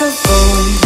the phone.